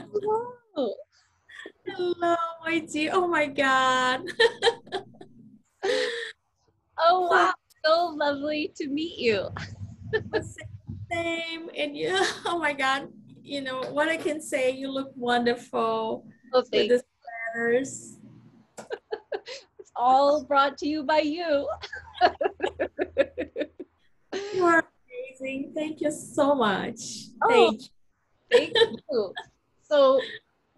Hello. Hello, my dear. Oh my God. Oh wow, so lovely to meet you. Same. And you, oh my God. You know, what I can say, you look wonderful Oh, with the sweaters. It's all brought to you by you. You are amazing. Thank you so much. Oh. Thank you. Thank you. So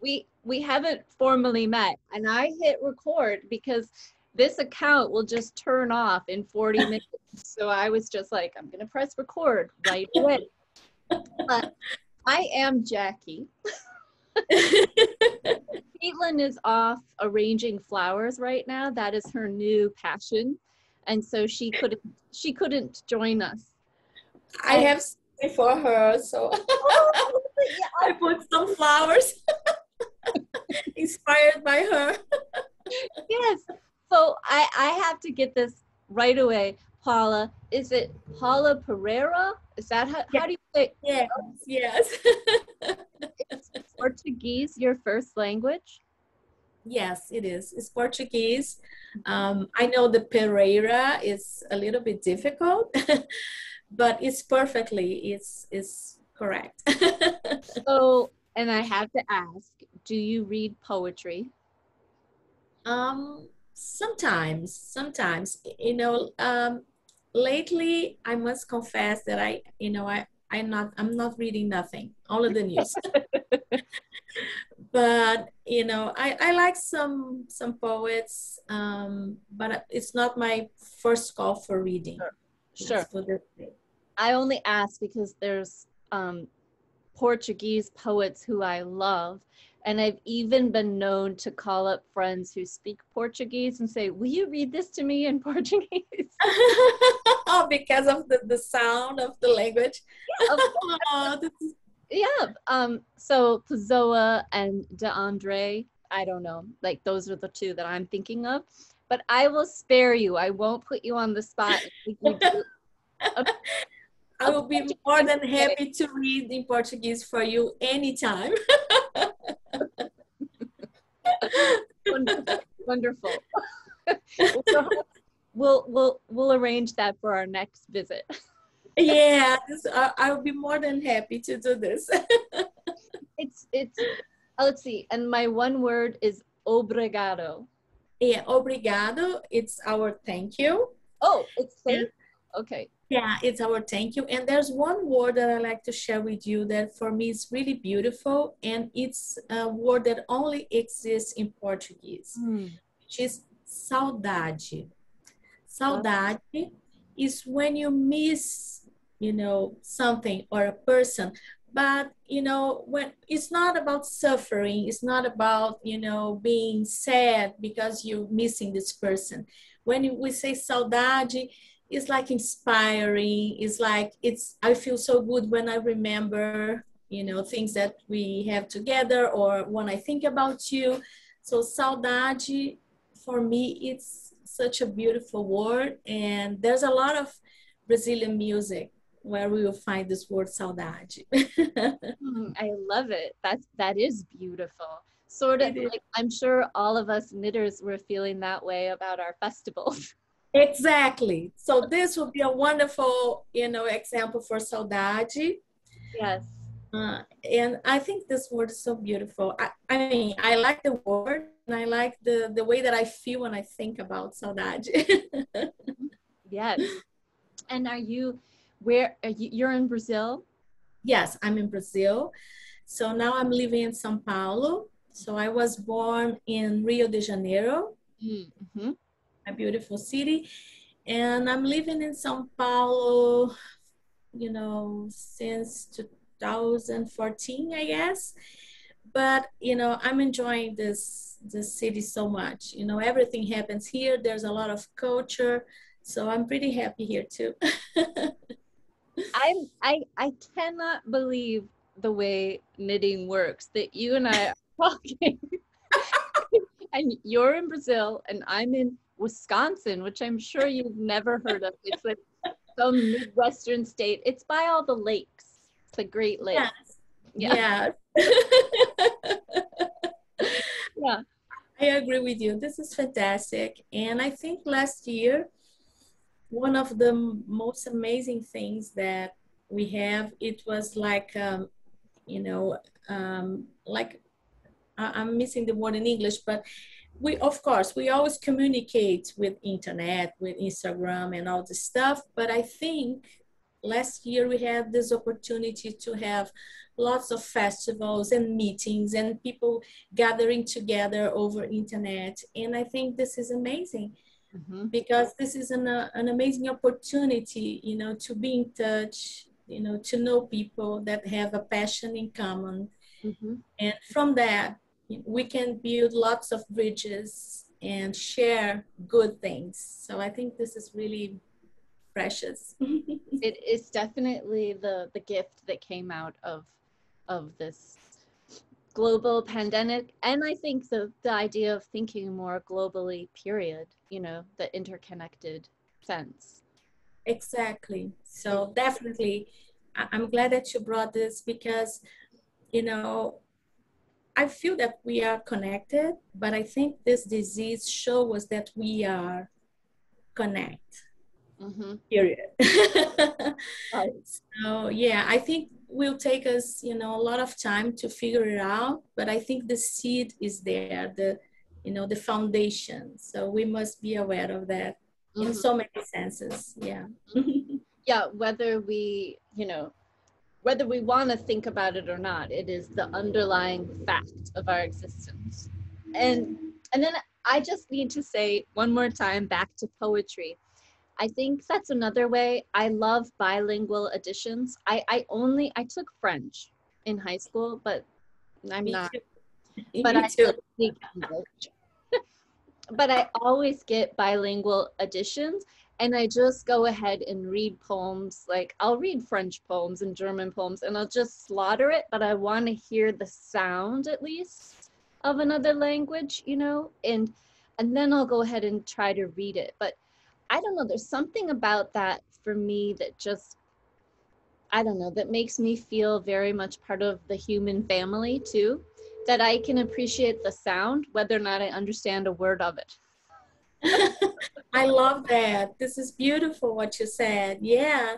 we we haven't formally met and I hit record because this account will just turn off in 40 minutes. So I was just like, I'm gonna press record right away. But I am Jackie. Caitlin is off arranging flowers right now. That is her new passion. And so she couldn't she couldn't join us. I have for her, so I put some flowers inspired by her. yes. So I, I have to get this right away. Paula, is it Paula Pereira? Is that how, how do you say Yes, yes. is Portuguese your first language? Yes, it is. It's Portuguese. Um, I know the Pereira is a little bit difficult, but it's perfectly, it's, it's correct. So, and I have to ask, do you read poetry? um, sometimes, sometimes, you know, um, lately I must confess that I, you know, I, I'm not, I'm not reading nothing, only the news. but you know I, I like some some poets um, but it's not my first call for reading Sure. Let's put it this way. I only ask because there's um, Portuguese poets who I love. And I've even been known to call up friends who speak Portuguese and say, Will you read this to me in Portuguese? oh because of the, the sound of the language Of oh, is, yeah. Um, so Pessoa and De Andre, I don't know. Like those are the two that I'm thinking of. But I will spare you. I won't put you on the spot. and make you do- I will be more than happy to read in Portuguese for you anytime. Wonderful. Wonderful. So we'll we'll we'll arrange that for our next visit. yeah, this, I, I will be more than happy to do this. It's it's oh, let's see. And my one word is obrigado. Yeah, obrigado. It's our thank you. Oh, it's thank okay. Yeah, it's our thank you. And there's one word that I like to share with you that for me is really beautiful, and it's a word that only exists in Portuguese, hmm. which is saudade. Saudade is when you miss, you know, something or a person, but you know, when it's not about suffering, it's not about you know being sad because you're missing this person. When we say saudade, it's like inspiring it's like it's i feel so good when i remember you know things that we have together or when i think about you so saudade for me it's such a beautiful word and there's a lot of brazilian music where we will find this word saudade Mm, I love it. That's that is beautiful. Sort of like I'm sure all of us knitters were feeling that way about our festivals. exactly so this would be a wonderful you know example for saudade yes. Uh, and I think this word is so beautiful. I, I mean, I like the word and I like the, the way that I feel when I think about saudade. Yes. And are you where are you you're in Brazil? yes, I'm in Brazil. So now I'm living in Sao Paulo. So I was born in Rio de Janeiro, Mm-hmm. a beautiful city. And I'm living in Sao Paulo, you know, since 2014, I guess. But, you know, I'm enjoying this, this city so much. You know, everything happens here. There's a lot of culture. So I'm pretty happy here too. I'm I I cannot believe the way knitting works that you and I are talking. and you're in Brazil and I'm in Wisconsin, which I'm sure you've never heard of. It's like some Midwestern state. It's by all the lakes, It's the Great Lakes. yes. Yeah. yeah. I agree with you. This is fantastic. And I think last year, one of the most amazing things that we have, it was like, um, you know, um, like I'm missing the word in English, but we, of course, we always communicate with internet, with Instagram and all this stuff. But I think last year we had this opportunity to have lots of festivals and meetings and people gathering together over internet and i think this is amazing mm-hmm. because this is an, uh, an amazing opportunity you know to be in touch you know to know people that have a passion in common mm-hmm. and from that we can build lots of bridges and share good things so i think this is really precious it is definitely the the gift that came out of of this global pandemic and i think the the idea of thinking more globally period you know the interconnected sense exactly so definitely i'm glad that you brought this because you know i feel that we are connected but i think this disease shows us that we are connect mm-hmm. period right. so yeah i think will take us, you know, a lot of time to figure it out. But I think the seed is there, the, you know, the foundation. So we must be aware of that mm-hmm. in so many senses. Yeah. yeah. Whether we, you know, whether we want to think about it or not, it is the underlying fact of our existence. And and then I just need to say one more time back to poetry I think that's another way. I love bilingual editions. I, I only I took French in high school, but I'm Me not. Too. But Me I too. speak English. but I always get bilingual editions and I just go ahead and read poems. Like I'll read French poems and German poems and I'll just slaughter it, but I want to hear the sound at least of another language, you know, and and then I'll go ahead and try to read it. But I don't know, there's something about that for me that just, I don't know, that makes me feel very much part of the human family too, that I can appreciate the sound, whether or not I understand a word of it. I love that. This is beautiful what you said. Yeah.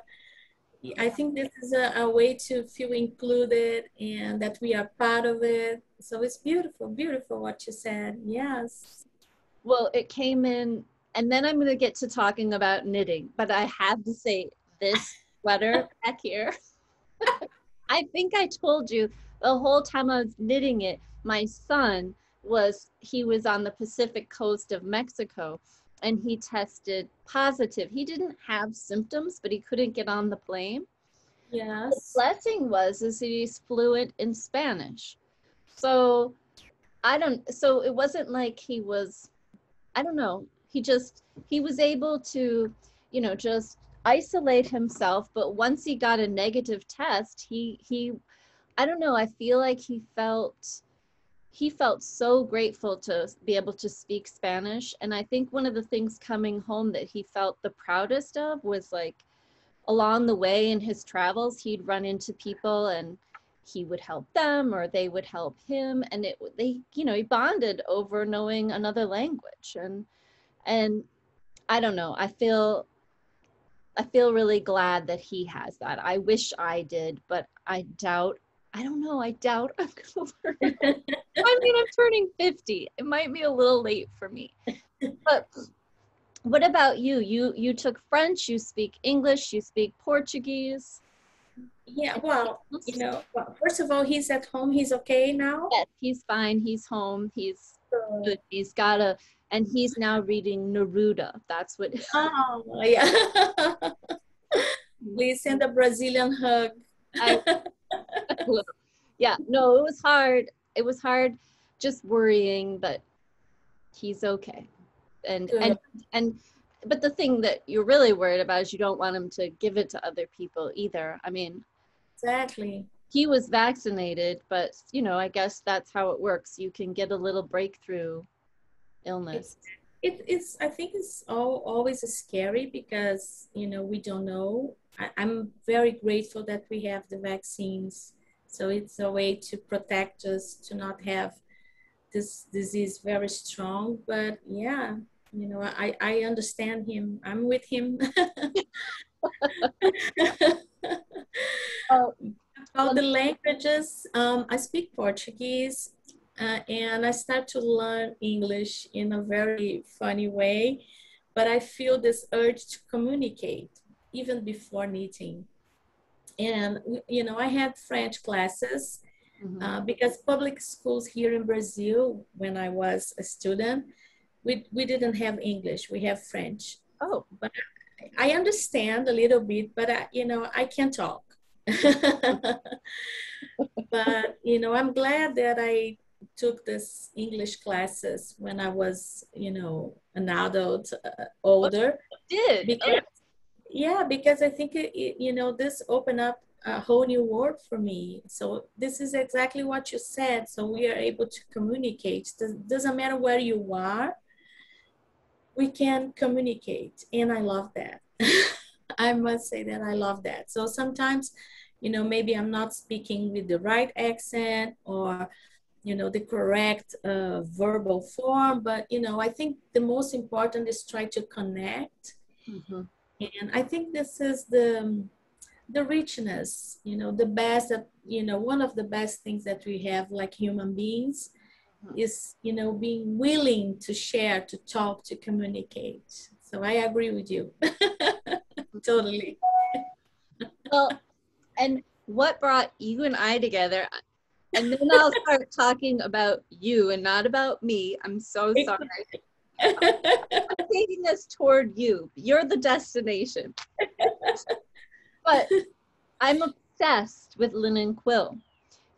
I think this is a, a, way to feel included and that we are part of it. So it's beautiful, beautiful what you said. Yes. Well, it came in and then I'm going to get to talking about knitting, but I have to say this sweater back here. I think I told you the whole time I was knitting it, my son was, he was on the Pacific coast of Mexico and he tested positive. He didn't have symptoms, but he couldn't get on the plane. Yes. The blessing was is he's fluent in Spanish. So I don't so it wasn't like he was I don't know he just he was able to you know just isolate himself but once he got a negative test he he i don't know i feel like he felt he felt so grateful to be able to speak spanish. And i think one of the things coming home that he felt the proudest of was like along the way in his travels he'd run into people and he would help them or they would help him. And it they you know he bonded over knowing another language. And and i don't know i feel i feel really glad that he has that. I wish i did but i doubt i don't know i doubt i'm gonna learn. I mean i'm turning 50 it might be a little late for me. But what about you? You you took french you speak english you speak portuguese. Yeah well you know well, first of all he's at home he's okay now. Yes he's fine he's home he's good he's got a and he's now reading Neruda. That's what. Oh yeah. Please send a Brazilian hug. I, yeah, no, it was hard. It was hard, just worrying, but he's okay. And Good. and and but the thing that you're really worried about is you don't want him to give it to other people either. I mean, exactly. He was vaccinated, but you know, I guess that's how it works. You can get a little breakthrough illness? It, it's I think it's all, always scary because you know we don't know. I, I'm very grateful that we have the vaccines So it's a way to protect us to not have this disease very strong. But yeah, you know, I, I understand him. I'm with him. oh, About the languages, um, I speak Portuguese uh, and I start to learn English in a very funny way, but I feel this urge to communicate even before knitting. And, you know, I had French classes mm-hmm. uh, because public schools here in Brazil, when I was a student, we, we didn't have English, we have French. Oh. But I understand a little bit, but I, you know, I can't talk. but, you know, I'm glad that I took this English classes when I was, you know, an adult, uh, older. did? Because, oh. Yeah, because I think, it, it, you know, this opened up a whole new world for me. So this is exactly what you said. So we are able to communicate. Does, doesn't matter where you are, we can communicate. And I love that. I must say that I love that. So sometimes, you know, maybe I'm not speaking with the right accent or, you know, the correct uh, verbal form, but, you know, I think the most important is try to connect. Mm-hmm. And I think this is the, the richness, you know, the best that, you know, one of the best things that we have like human beings mm-hmm. is, you know, being willing to share, to talk, to communicate. So I agree with you. totally. well, and what brought you and I together? And then I'll start talking about you and not about me. I'm so sorry. I'm taking us toward you. You're the destination. but I'm obsessed with linen quill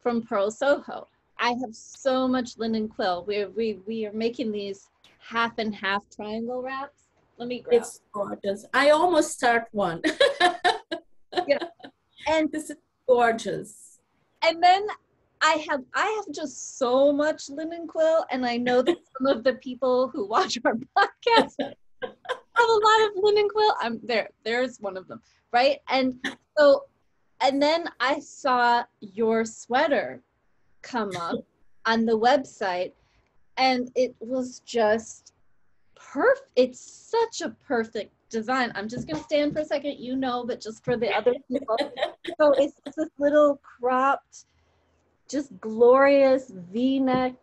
from Purl Soho. I have so much linen quill. We we we are making these half and half triangle wraps. Let me grab. It's gorgeous. I almost start one. yeah. And this is gorgeous. And then I have I have just so much linen quill, and I know that some of the people who watch our podcast have a lot of linen quill. I'm there. There's one of them, right? And so, and then I saw your sweater come up on the website, and it was just perfect. It's such a perfect design. I'm just gonna stand for a second, you know, but just for the other people. so it's this little cropped just glorious v-neck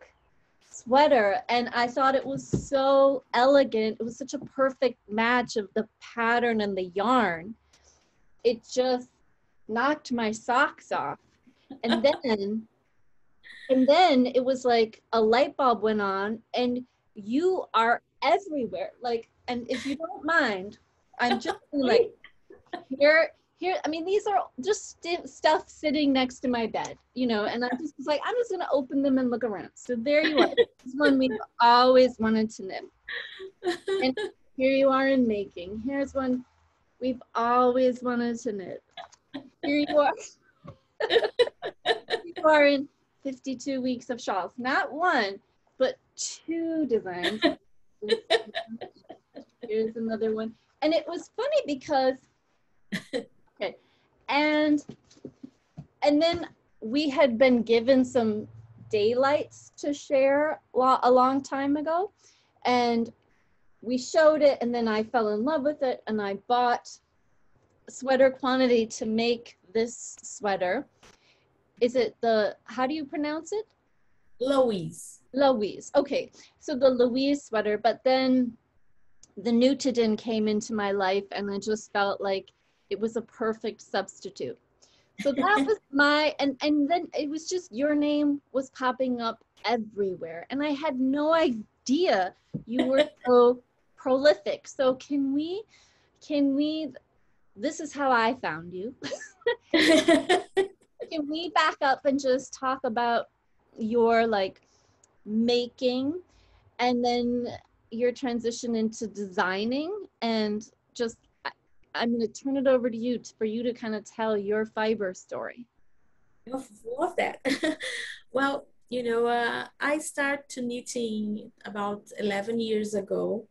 sweater and I thought it was so elegant. It was such a perfect match of the pattern and the yarn. It just knocked my socks off. And then and then it was like a light bulb went on and you are everywhere. Like and if you don't mind, I'm just like here here i mean these are just st- stuff sitting next to my bed you know and I'm just like i'm just going to open them and look around. So there you are. This one we've always wanted to knit and here you are in making. Here's one we've always wanted to knit here you are. You are in 52 weeks of shawls. Not one but two designs. Here's another one. And it was funny because and and then we had been given some daylights to share a long time ago. And we showed it and then i fell in love with it and i bought sweater quantity to make this sweater. Is it the how do you pronounce it? Laoise. Laoise. Okay. So the laoise sweater but then the nutiden came into my life and i just felt like it was a perfect substitute. So that was my and and then it was just your name was popping up everywhere and I had no idea you were so prolific. So can we can we this is how I found you. can we back up and just talk about your like making and then your transition into designing and just I'm going to turn it over to you for you to kind of tell your fiber story. I love that. well, you know, uh, I started to knitting about 11 years ago.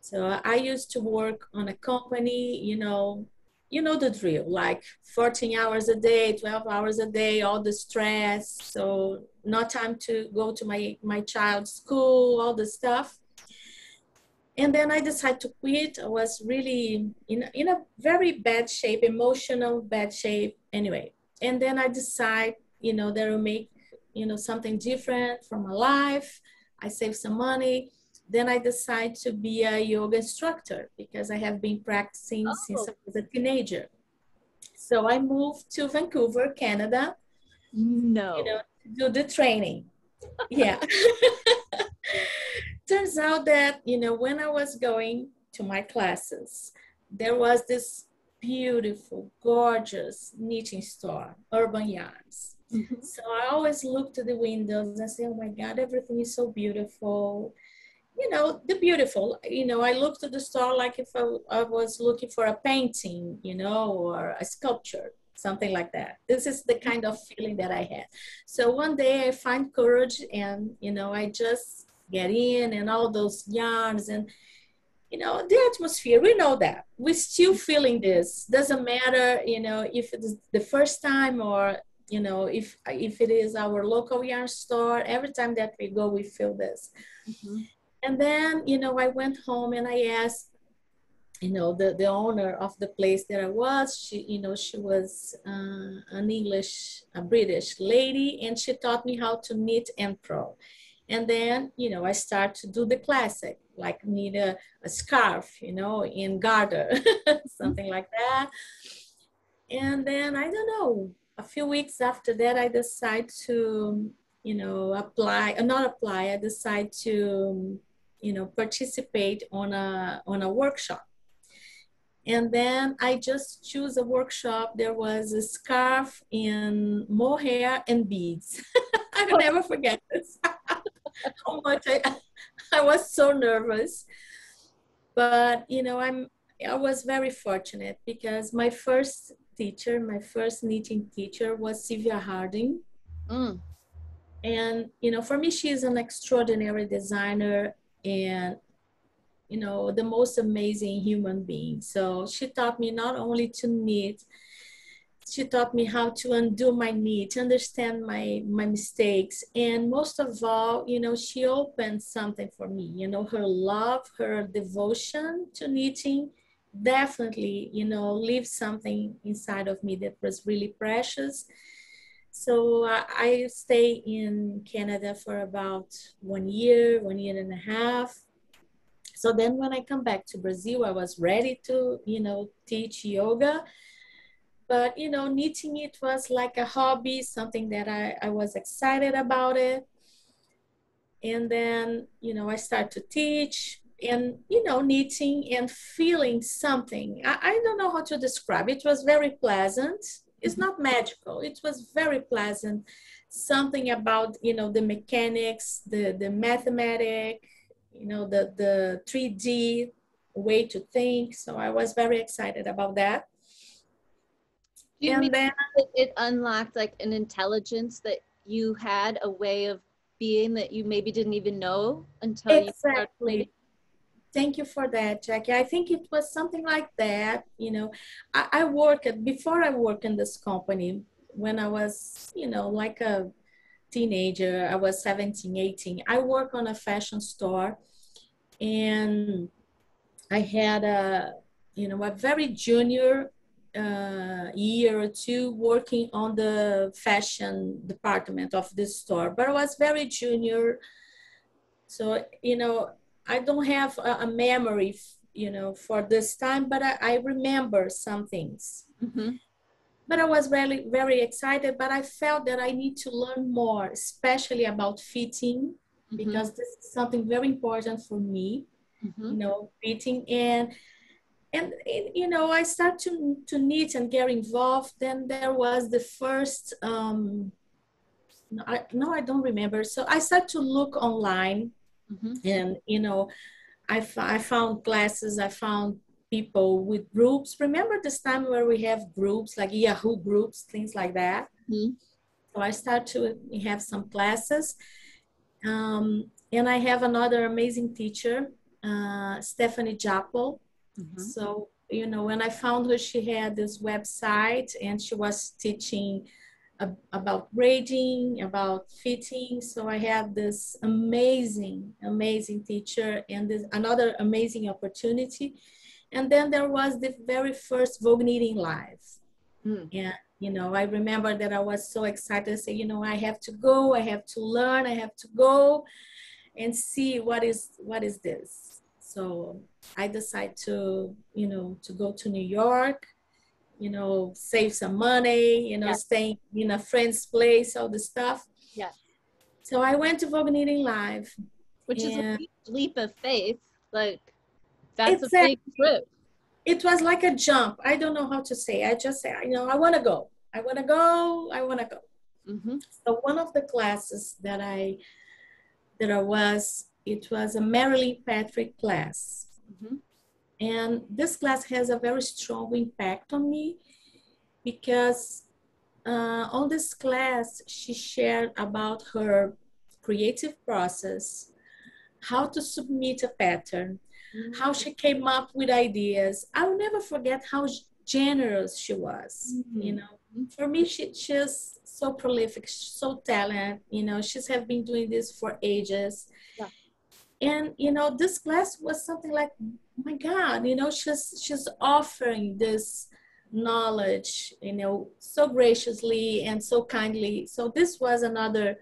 So I used to work on a company, you know, you know the drill like 14 hours a day 12 hours a day all the stress so no time to go to my my child's school all the stuff and then i decided to quit i was really in, in a very bad shape emotional bad shape anyway and then i decide you know that will make you know something different from my life i save some money then I decided to be a yoga instructor because I have been practicing oh. since I was a teenager. So I moved to Vancouver, Canada. No. You know, to do the training. yeah. Turns out that, you know, when I was going to my classes, there was this beautiful, gorgeous knitting store, Urban Yarns. Mm-hmm. So I always look to the windows and say, oh my God, everything is so beautiful you know, the beautiful. You know, I looked at the store like if I, I was looking for a painting, you know, or a sculpture, something like that. This is the kind of feeling that I had. So one day I find courage and, you know, I just get in and all those yarns and, you know, the atmosphere, we know that. We're still feeling this. Doesn't matter, you know, if it's the first time or you know if if it is our local yarn store every time that we go we feel this mm-hmm. And then, you know, I went home and I asked, you know, the, the owner of the place that I was, she, you know, she was uh, an English, a British lady, and she taught me how to knit and purl. And then, you know, I start to do the classic, like need a, a scarf, you know, in garter, something like that. And then, I don't know, a few weeks after that, I decide to, you know, apply, uh, not apply, I decide to you know, participate on a, on a workshop. And then I just choose a workshop. There was a scarf in mohair and beads. I will never forget this. How much I, I was so nervous. But, you know, I'm, I was very fortunate because my first teacher, my first knitting teacher was Sylvia Harding. Mm. And, you know, for me, she is an extraordinary designer and you know the most amazing human being so she taught me not only to knit she taught me how to undo my knit to understand my my mistakes and most of all you know she opened something for me you know her love her devotion to knitting definitely you know leaves something inside of me that was really precious so uh, I stay in Canada for about one year, one year and a half. So then when I come back to Brazil, I was ready to, you know, teach yoga. But, you know, knitting it was like a hobby, something that I, I was excited about it. And then, you know, I start to teach and, you know, knitting and feeling something. I, I don't know how to describe. It was very pleasant it's not magical it was very pleasant something about you know the mechanics the the mathematic you know the the 3d way to think so i was very excited about that Do you and mean then it unlocked like an intelligence that you had a way of being that you maybe didn't even know until exactly. you started thank you for that, Jackie. I think it was something like that. You know, I, I worked before I worked in this company when I was, you know, like a teenager. I was 17, 18. I worked on a fashion store and I had a, you know, a very junior uh, year or two working on the fashion department of this store, but I was very junior. So, you know, I don't have a, a memory, you know, for this time, but I, I remember some things. Mm-hmm. But I was really very excited. But I felt that I need to learn more, especially about fitting, mm-hmm. because this is something very important for me. Mm-hmm. You know, fitting and and you know i start to to knit and get involved then there was the first um no I, no I don't remember so i start to look online Mm-hmm. And, you know, I, f- I found classes, I found people with groups. Remember this time where we have groups like Yahoo groups, things like that? Mm-hmm. So I start to have some classes. Um, and I have another amazing teacher, uh, Stephanie Japel. Mm-hmm. So you know, when I found her, she had this website and she was teaching about braiding, about fitting. So I had this amazing, amazing teacher and this another amazing opportunity. And then there was the very first Vogue Knitting Live. Mm. And, you know, I remember that I was so excited to say, you know, I have to go, I have to learn, I have to go and see what is what is this. So I decided to, you know, to go to New York you know, save some money, you know, yeah. staying in a friend's place, all the stuff. Yeah. So I went to Vogue Knitting Live. Which is a leap of faith. Like, that's a big trip. It was like a jump. I don't know how to say. I just say, you know, I want to go. I want to go. I want to go. Mm-hmm. So one of the classes that I that I was, it was a Mari Lynn Patrick class. Mm-hmm. And this class has a very strong impact on me because uh, on this class, she shared about her creative process, how to submit a pattern, mm-hmm. how she came up with ideas. I'll never forget how generous she was. Mm-hmm. You know, for me, she, she's so prolific, so talented. You know, she's have been doing this for ages. Yeah. And you know, this class was something like my God, you know, she's she's offering this knowledge, you know, so graciously and so kindly. So this was another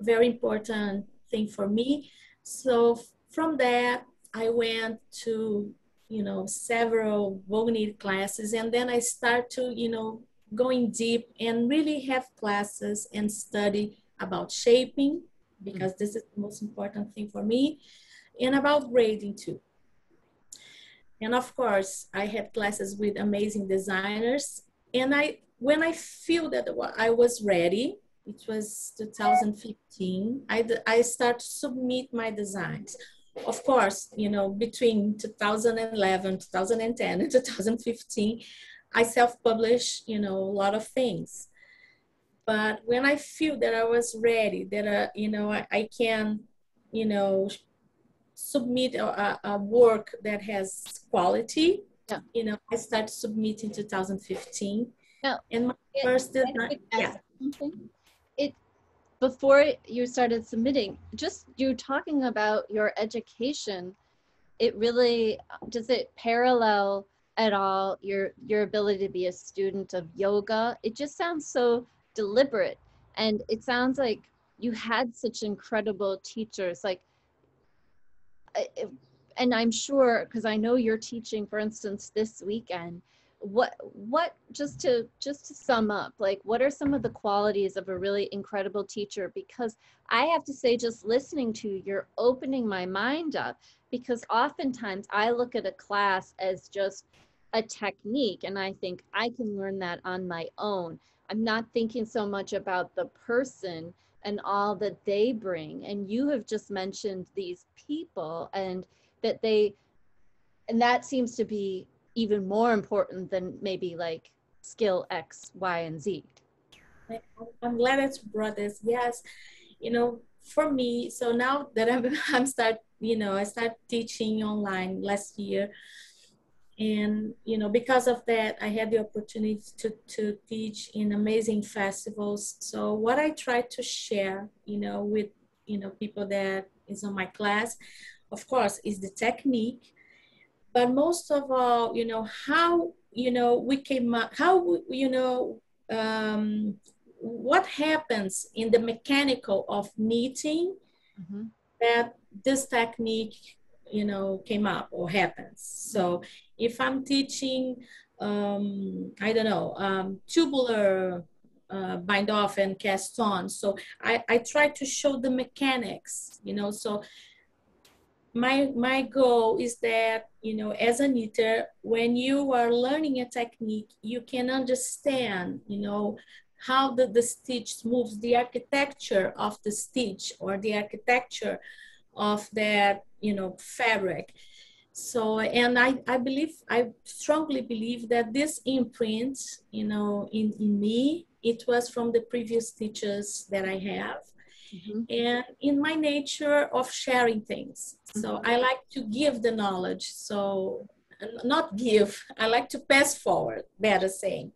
very important thing for me. So from that, I went to, you know, several Vogue Knit classes, and then I start to, you know, going deep and really have classes and study about shaping Mm-hmm. because this is the most important thing for me and about braiding too and of course, I had classes with amazing designers. And I, when I feel that I was ready, it was 2015, I, I start to submit my designs. Of course, you know, between 2011, 2010, and 2015, I self-published, you know, a lot of things. But when I feel that I was ready, that, uh, you know, I, I can, you know, submit a, a work that has quality. Yeah. You know, I started submitting 2015. No, and my it, first design, yeah. It before you started submitting, just you talking about your education, it really does it parallel at all your your ability to be a student of yoga? It just sounds so deliberate and it sounds like you had such incredible teachers like and I'm sure because I know you're teaching, for instance, this weekend. What what just to just to sum up, like what are some of the qualities of a really incredible teacher? Because I have to say, just listening to you, you're opening my mind up. Because oftentimes I look at a class as just a technique, and I think I can learn that on my own. I'm not thinking so much about the person and all that they bring. And you have just mentioned these people and that they, and that seems to be even more important than maybe like skill X, Y, and Z. I'm glad that you brought this. Yes, you know, for me, so now that I'm I'm start, you know, I start teaching online last year and you know because of that i had the opportunity to, to teach in amazing festivals so what i try to share you know with you know people that is on my class of course is the technique but most of all you know how you know we came up how you know um, what happens in the mechanical of knitting mm-hmm. that this technique you know came up or happens. So if i'm teaching um, i don't know um, tubular uh, bind off and cast on. So I, I try to show the mechanics you know. So my my goal is that you know as a knitter when you are learning a technique you can understand you know how the, the stitch moves the architecture of the stitch or the architecture of that you know fabric so and i i believe i strongly believe that this imprint you know in in me it was from the previous teachers that i have mm-hmm. and in my nature of sharing things mm-hmm. so i like to give the knowledge so not give. I like to pass forward, better saying.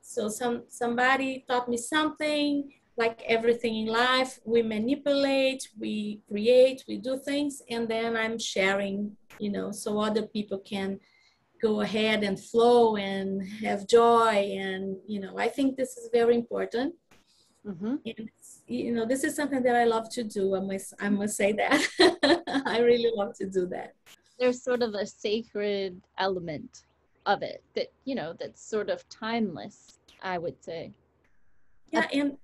So some somebody taught me something, like everything in life, we manipulate, we create, we do things, and then I'm sharing, you know, so other people can go ahead and flow and have joy. And, you know, I think this is very important. Mm-hmm. And, you know, this is something that I love to do. I must, I must say that. I really love to do that. There's sort of a sacred element of it that, you know, that's sort of timeless, I would say. Yeah, and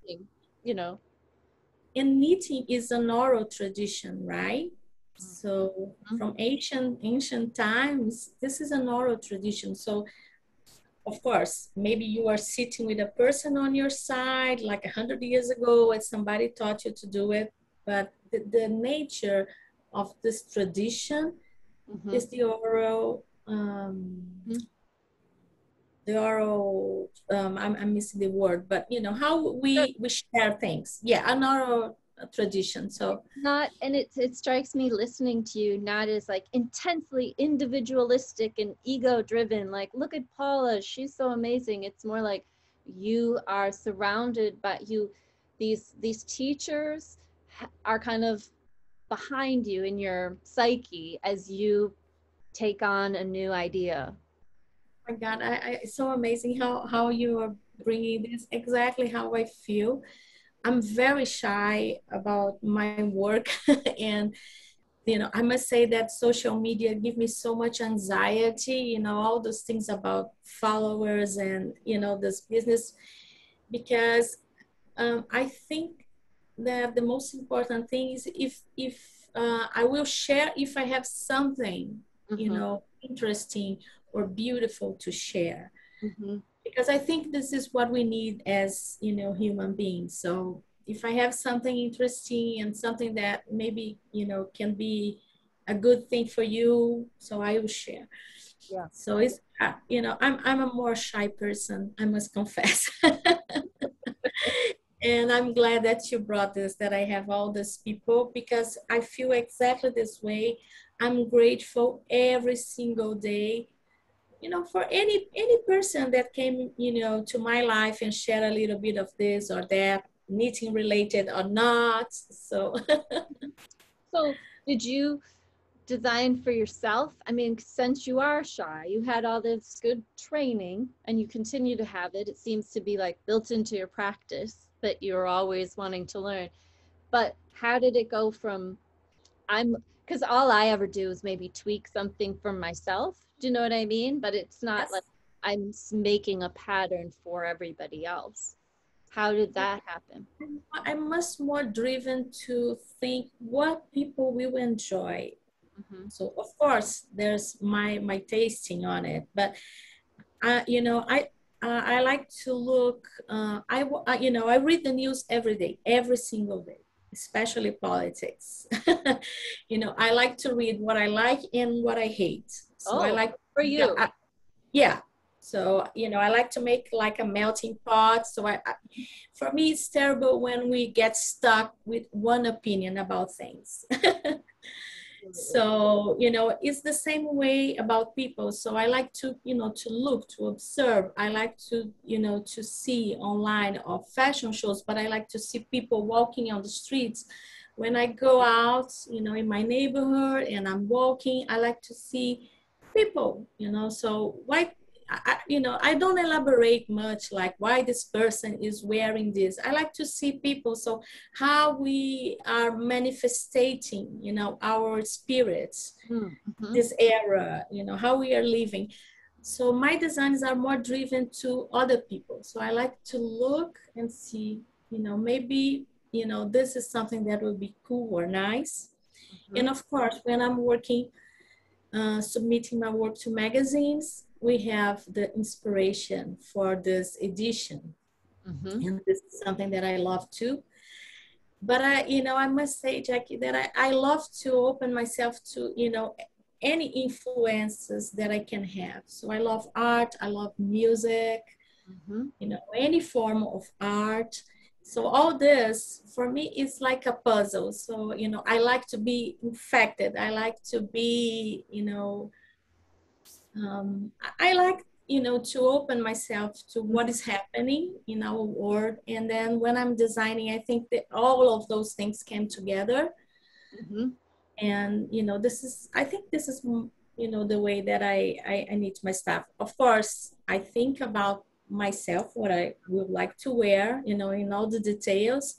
you know. And knitting is an oral tradition, right? So mm-hmm. from ancient ancient times, this is an oral tradition. So of course, maybe you are sitting with a person on your side like a hundred years ago and somebody taught you to do it, but the, the nature of this tradition mm-hmm. is the oral um, mm-hmm the oral um, I'm, I'm missing the word but you know how we we share things. Yeah an oral tradition so. Not and it, it strikes me listening to you not as like intensely individualistic and ego driven like look at paula she's so amazing. It's more like you are surrounded by you these these teachers are kind of behind you in your psyche as you take on a new idea my God, I, I, it's so amazing how, how you are bringing this exactly how I feel. I'm very shy about my work and you know i must say that social media give me so much anxiety you know all those things about followers and you know this business because um, i think that the most important thing is if if uh, i will share if i have something mm-hmm. you know interesting or beautiful to share. Mm-hmm. because i think this is what we need as you know human beings. So if i have something interesting and something that maybe you know can be a good thing for you so i will share. Yeah. So it's uh, you know i'm i'm a more shy person i must confess. And i'm glad that you brought this that i have all these people because i feel exactly this way. I'm grateful every single day you know, for any any person that came, you know, to my life and shared a little bit of this or that, knitting related or not. So So did you design for yourself? I mean, since you are shy, you had all this good training and you continue to have it. It seems to be like built into your practice that you're always wanting to learn. But how did it go from I'm because all I ever do is maybe tweak something for myself do you know what I mean? But it's not yes. like I'm making a pattern for everybody else. How did that happen? I'm much more driven to think what people will enjoy. Mm-hmm. So of course, there's my my tasting on it, but uh, you know, I uh, I like to look. Uh, I uh, you know I read the news every day, every single day, especially politics. you know, I like to read what I like and what I hate. So oh, I like for you. I, yeah. So you know, I like to make like a melting pot. So I, I, for me, it's terrible when we get stuck with one opinion about things. so you know it's the same way about people so i like to you know to look to observe i like to you know to see online or fashion shows but i like to see people walking on the streets when i go out you know in my neighborhood and i'm walking i like to see people, you know. So why, I, you know, I don't elaborate much like why this person is wearing this. I like to see people. So how we are manifesting, you know, our spirits, mm-hmm. this era, you know, how we are living. So my designs are more driven to other people. So I like to look and see, you know, maybe, you know, this is something that would be cool or nice. Mm-hmm. And of course, when I'm working uh, submitting my work to magazines, we have the inspiration for this edition. Mm-hmm. And this is something that I love too. But I, you know, I must say, Jackie, that I, I love to open myself to, you know, any influences that I can have. So I love art, I love music, mm-hmm. you know, any form of art so all this for me is like a puzzle. So you know i like to be infected. I like to be you know um, I like you know to open myself to what is happening in our world. And then when i'm designing i think that all of those things came together. Mm-hmm. and you know this is i think this is you know the way that I, I i need my stuff. Of course i think about myself what i would like to wear you know in all the details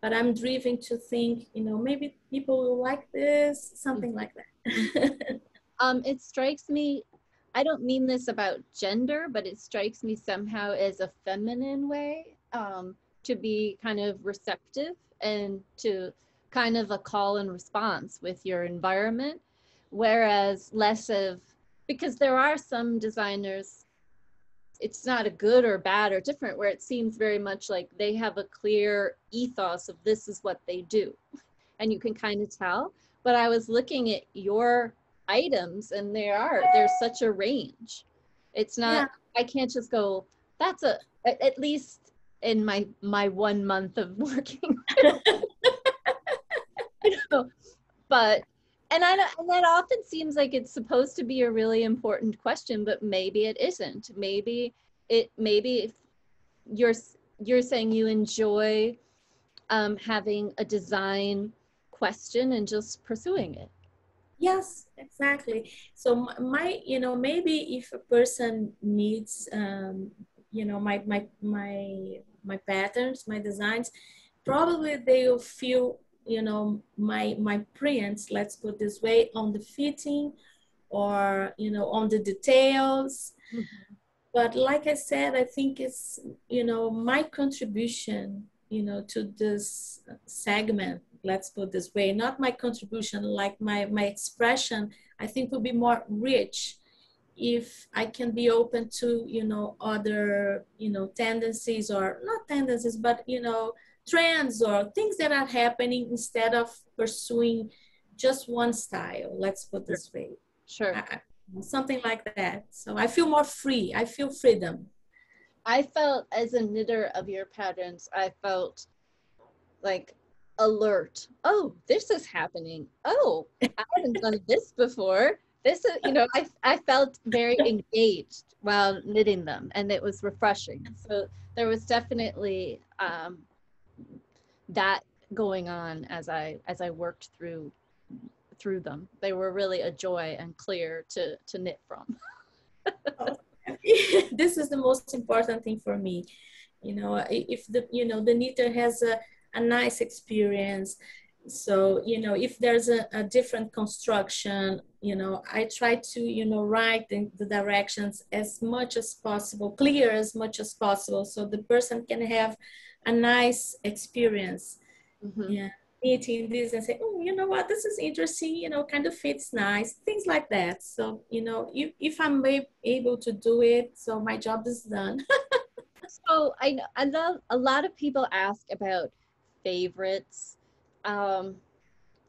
but i'm driven to think you know maybe people will like this something like that um it strikes me I don't mean this about gender, but it strikes me somehow as a feminine way um, to be kind of receptive and to kind of a call and response with your environment. Whereas less of, because there are some designers, it's not a good or bad or different, where it seems very much like they have a clear ethos of this is what they do. And you can kind of tell. But I was looking at your items and there are there's such a range it's not yeah. i can't just go that's a at least in my my one month of working you know, but and I and that often seems like it's supposed to be a really important question, but maybe it isn't. Maybe it maybe if you're you're saying you enjoy um, having a design question and just pursuing it. Yes, exactly. So my, you know, maybe if a person needs, um, you know, my my my my patterns, my designs, probably they will feel, you know, my my prints. Let's put this way on the fitting, or you know, on the details. Mm-hmm. But like I said, I think it's you know my contribution, you know, to this segment let's put this way not my contribution like my my expression i think will be more rich if i can be open to you know other you know tendencies or not tendencies but you know trends or things that are happening instead of pursuing just one style let's put this way sure I, something like that so i feel more free i feel freedom i felt as a knitter of your patterns i felt like alert. Oh, this is happening. Oh, I haven't done this before. This is, you know, I, I felt very engaged while knitting them and it was refreshing. So there was definitely um, that going on as I as I worked through through them. They were really a joy and clear to to knit from. this is the most important thing for me. You know, if the you know the knitter has a a nice experience so you know if there's a, a, different construction you know i try to you know write the, the, directions as much as possible clear as much as possible so the person can have a nice experience mm-hmm. yeah meeting this and say oh you know what this is interesting you know kind of fits nice things like that so you know if, if i'm able to do it so my job is done so i know i love a lot of people ask about favorites. Um,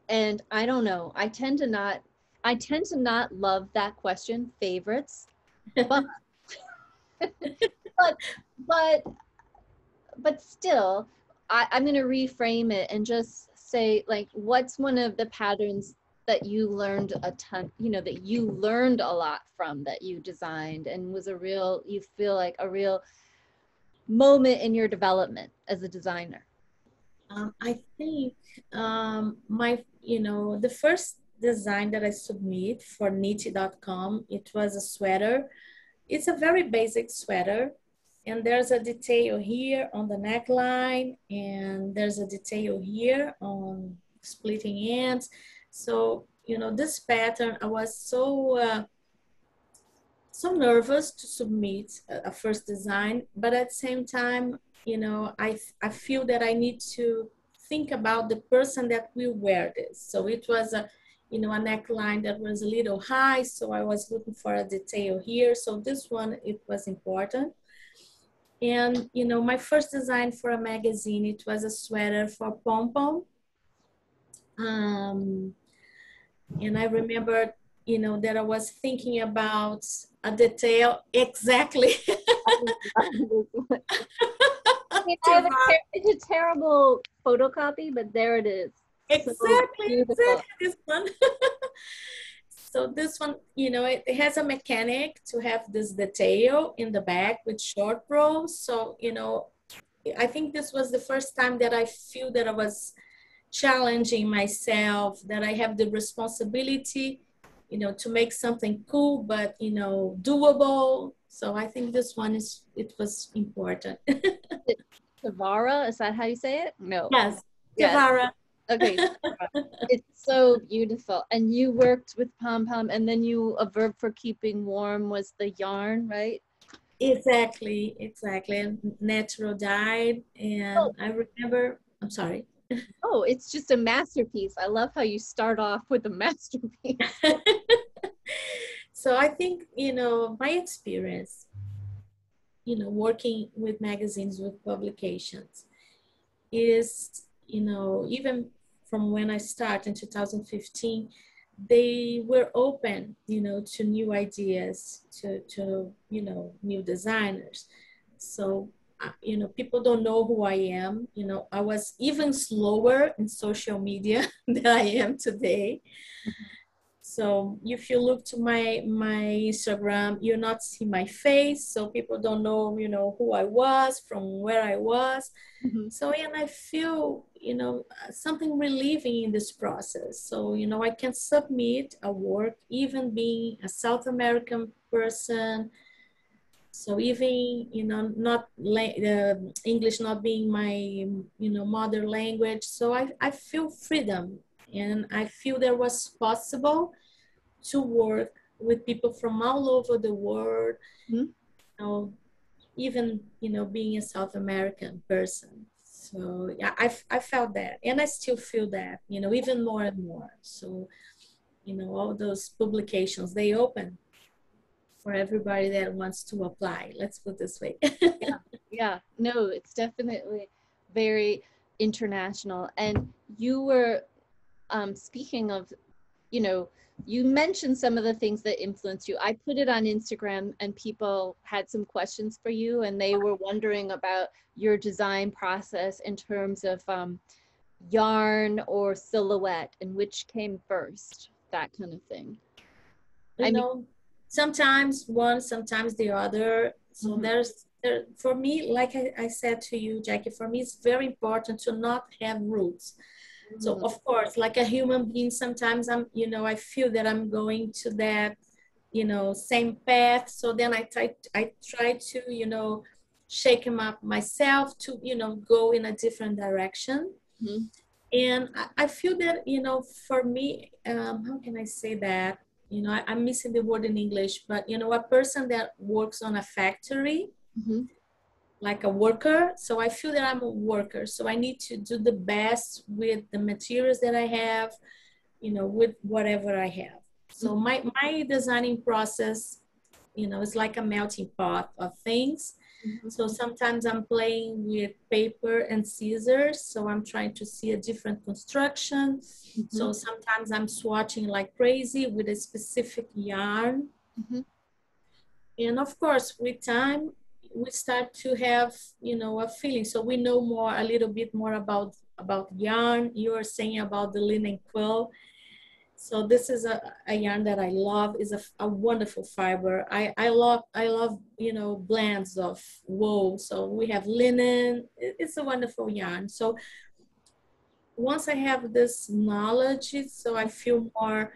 and I don't know, I tend to not, I tend to not love that question, favorites. But, but, but, but still, I, I'm going to reframe it and just say, like, what's one of the patterns that you learned a ton, you know, that you learned a lot from that you designed and was a real, you feel like a real moment in your development as a designer? Um, I think um, my, you know, the first design that I submit for Knit.com, it was a sweater. It's a very basic sweater. And there's a detail here on the neckline, and there's a detail here on splitting ends. So, you know, this pattern, I was so uh, so nervous to submit a, a, first design, but at the same time, you know, I, I feel that I need to think about the person that will wear this. So it was a, you know, a neckline that was a little high. So I was looking for a detail here. So this one, it was important. And, you know, my first design for a magazine, it was a sweater for Pom Pom. Um, and I remember, you know, that I was thinking about a detail exactly. i it's a terrible photocopy, but there it is. Exactly, so exactly this one. So this one, you know, it, it, has a mechanic to have this detail in the back with short rows. So, you know, I think this was the first time that I feel that I was challenging myself, that I have the responsibility, you know, to make something cool, but, you know, doable. So I think this one is, it was important. Tavara, is that how you say it? No. Yes, Tavara. Okay, it's so beautiful. And you worked with pom pom, and then you a verb for keeping warm was the yarn, right? Exactly, exactly. Natural dyed, and oh. I remember. I'm sorry. Oh, it's just a masterpiece. I love how you start off with a masterpiece. so I think you know my experience. You know, working with magazines with publications is you know, even from when I started in 2015, they were open, you know, to new ideas, to, to you know, new designers. So, uh, you know, people don't know who I am. You know, I was even slower in social media than I am today. Mm-hmm. So if you look to my my Instagram, you not see my face, so people don't know, you know, who I was, from where I was. Mm-hmm. So and I feel, you know, something relieving in this process. So you know, I can submit a work, even being a South American person. So even you know, not la- uh, English not being my you know mother language, so I I feel freedom and I feel there was possible to work with people from all over the world. Mm-hmm. You know, even you know being a South American person. So yeah, I, I felt that, and I still feel that. You know, even more and more. So you know, all those publications they open for everybody that wants to apply. Let's put this way. yeah. yeah, no, it's definitely very international. And you were um, speaking of, you know, you mentioned some of the things that influenced you. I put it on Instagram and people had some questions for you and they were wondering about your design process in terms of um, yarn or silhouette and which came first, that kind of thing. You I know, mean, sometimes one, sometimes the other. So mm-hmm. there's, there, for me, like I, I said to you, Jackie, for me, it's very important to not have roots so mm-hmm. of course like a human being sometimes i'm you know i feel that i'm going to that you know same path so then i try i try to you know shake him up myself to you know go in a different direction mm-hmm. and I, I, feel that you know for me um, how can i say that you know I, am missing the word in english but you know a person that works on a factory mm-hmm like a worker. So I feel that I'm a worker. So I need to do the best with the materials that I have, you know, with whatever I have. So mm-hmm. my, my designing process, you know, is like a melting pot of things. Mm-hmm. So sometimes I'm playing with paper and scissors. So I'm trying to see a different construction. Mm-hmm. So sometimes I'm swatching like crazy with a specific yarn. Mm-hmm. And of course, with time, we start to have you know a feeling. So we know more a little bit more about about yarn. You are saying about the linen quill. So this is a, a yarn that i love. Is a, a wonderful fiber. I i love i love you know blends of wool. So we have linen. It's a wonderful yarn. So once i have this knowledge so i feel more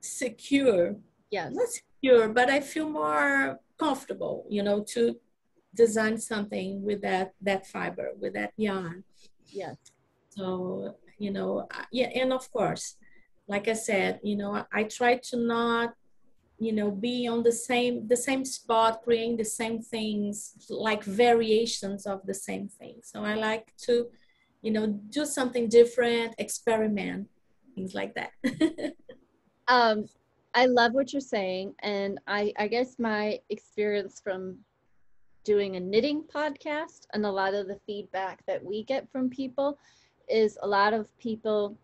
secure. Yeah not secure but i feel more comfortable, you know, to design something with that that fiber, with that yarn. Yes. So you know, yeah, and of course, like I said, you know, I, I try to not you know be on the same the same spot creating the same things like variations of the same thing so i like to you know do something different experiment things like that um I love what you're saying. And I, I guess my experience from doing a knitting podcast and a lot of the feedback that we get from people is a lot of people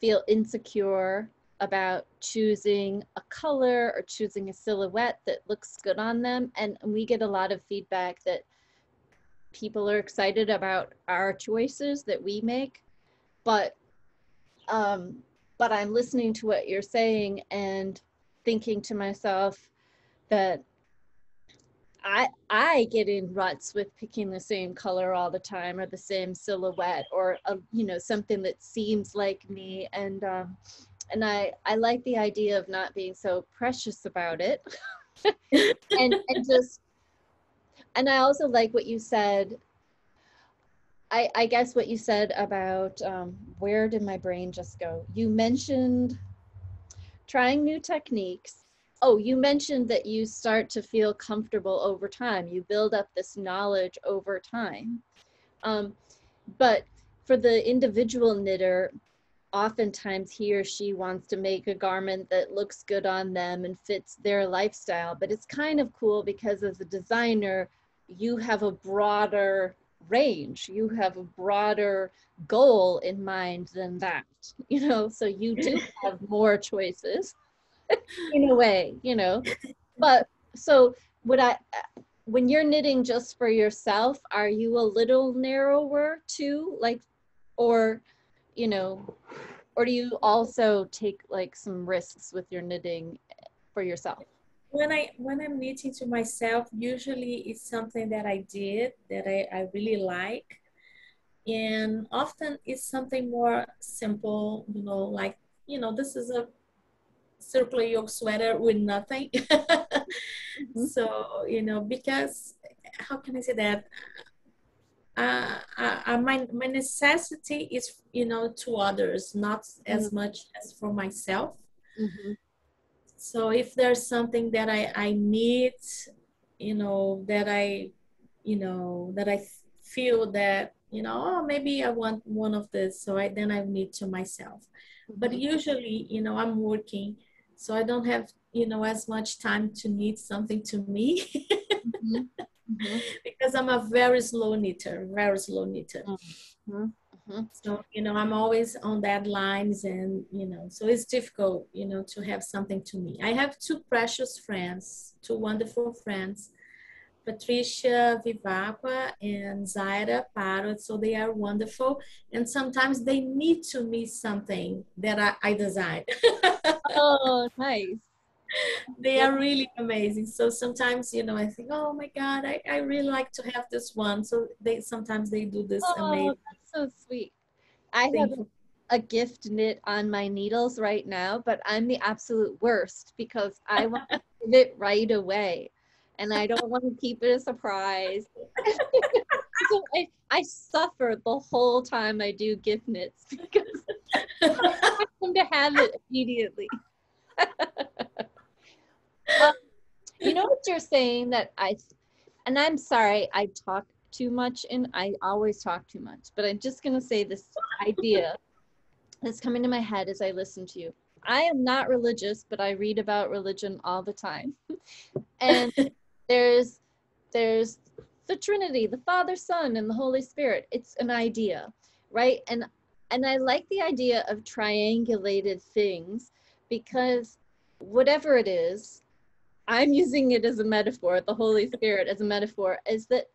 feel insecure about choosing a color or choosing a silhouette that looks good on them. And we get a lot of feedback that people are excited about our choices that we make. But um, but I'm listening to what you're saying and thinking to myself that I I get in ruts with picking the same color all the time or the same silhouette or a, you know something that seems like me. And um, and I I like the idea of not being so precious about it. And and just and I also like what you said. I, I guess what you said about um, where did my brain just go? You mentioned trying new techniques. Oh, you mentioned that you start to feel comfortable over time. You build up this knowledge over time. Um, but for the individual knitter, oftentimes he or she wants to make a garment that looks good on them and fits their lifestyle. But it's kind of cool because as a designer, you have a broader range. You have a broader goal in mind than that you know so you do have more choices in a way you know. But so would i when you're knitting just for yourself are you a little narrower too? Like or you know or do you also take like some risks with your knitting for yourself when I when I'm knitting to myself, usually it's something that I did that I, I really like. And often it's something more simple, you know, like, you know, this is a circular yoke sweater with nothing. mm-hmm. So, you know, because how can I say that? Uh, uh, uh, my, my necessity is, you know, to others, not mm-hmm. as much as for myself. Mm-hmm so if there's something that I, I need, you know, that I, you know, that I feel that, you know, oh, maybe I want one of this. So I, then I need to myself. But mm-hmm. usually, you know, I'm working, so I don't have, you know, as much time to need something to me. mm-hmm. Mm-hmm. because I'm a very slow knitter, very slow knitter. Mm-hmm. Mm-hmm. So, you know, I'm always on deadlines and, you know, so it's difficult, you know, to have something to me. I have two precious friends, two wonderful friends, Patricia Vivacqua and Zaira Parrot. So they are wonderful. And sometimes they need to me something that I, I design. oh, nice they are really amazing so sometimes you know i think oh my god i, I really like to have this one so they sometimes they do this oh, amazing so sweet. I have a gift knit on my needles right now, but I'm the absolute worst because I want to give it right away. And I don't want to keep it a surprise. so I, I suffer the whole time I do gift knits because I want to have it immediately. um, you know what you're saying that I, and I'm sorry, I talk too much and I always talk too much, but I'm just going to say this idea that's coming to my head as I listen to you. I am not religious, but I read about religion all the time. and there's there's the Trinity, the Father, Son, and the Holy Spirit. It's an idea, right? And and I like the idea of triangulated things because whatever it is, I'm using it as a metaphor, the Holy Spirit as a metaphor, is that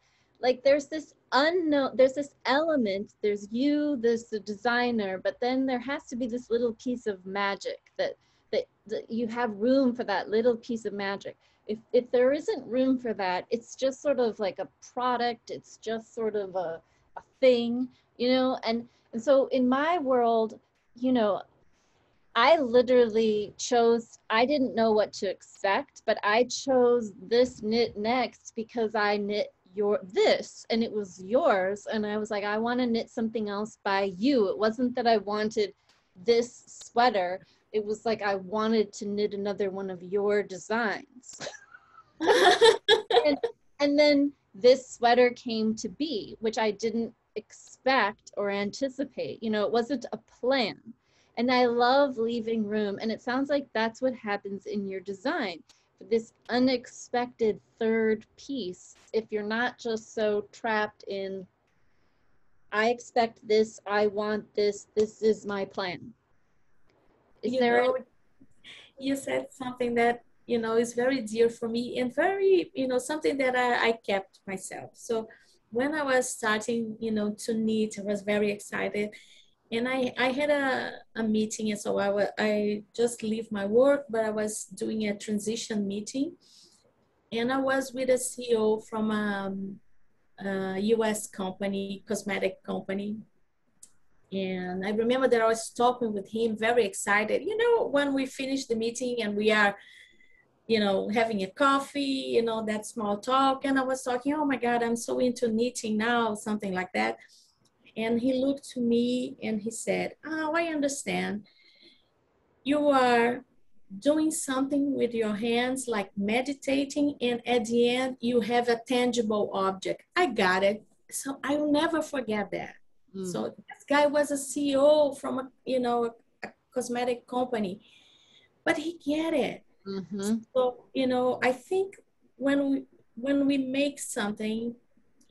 like there's this unknown there's this element there's you there's the designer but then there has to be this little piece of magic that that, that you have room for that little piece of magic. If if there isn't room for that it's just sort of like a product it's just sort of a, a thing you know? And and so in my world you know I literally chose, I didn't know what to expect, but I chose this knit next because I knit your this and it was yours and i was like i want to knit something else by you. It wasn't that i wanted this sweater. It was like i wanted to knit another one of your designs. And, and then this sweater came to be which i didn't expect or anticipate. You know it wasn't a plan. And i love leaving room and it sounds like that's what happens in your design this unexpected third piece if you're not just so trapped in i expect this i want this this is my plan. Is you there know, you said something that you know is very dear for me and very you know something that I, I kept myself. So when i was starting you know to knit i was very excited and I, I had a, a meeting and so I, w- I just leave my work but i was doing a transition meeting. And i was with a ceo from um, a, a us company cosmetic company. And i remember that i was talking with him very excited. You know when we finish the meeting and we are you know having a coffee you know that small talk and i was talking oh my god i'm so into knitting now something like that and he looked to me and he said, Oh, I understand. You are doing something with your hands, like meditating, and at the end, you have a tangible object. I got it. So I will never forget that. Mm. So this guy was a CEO from a, you know, a cosmetic company, but he get it. Mm-hmm. So, you know, I think when we when we make something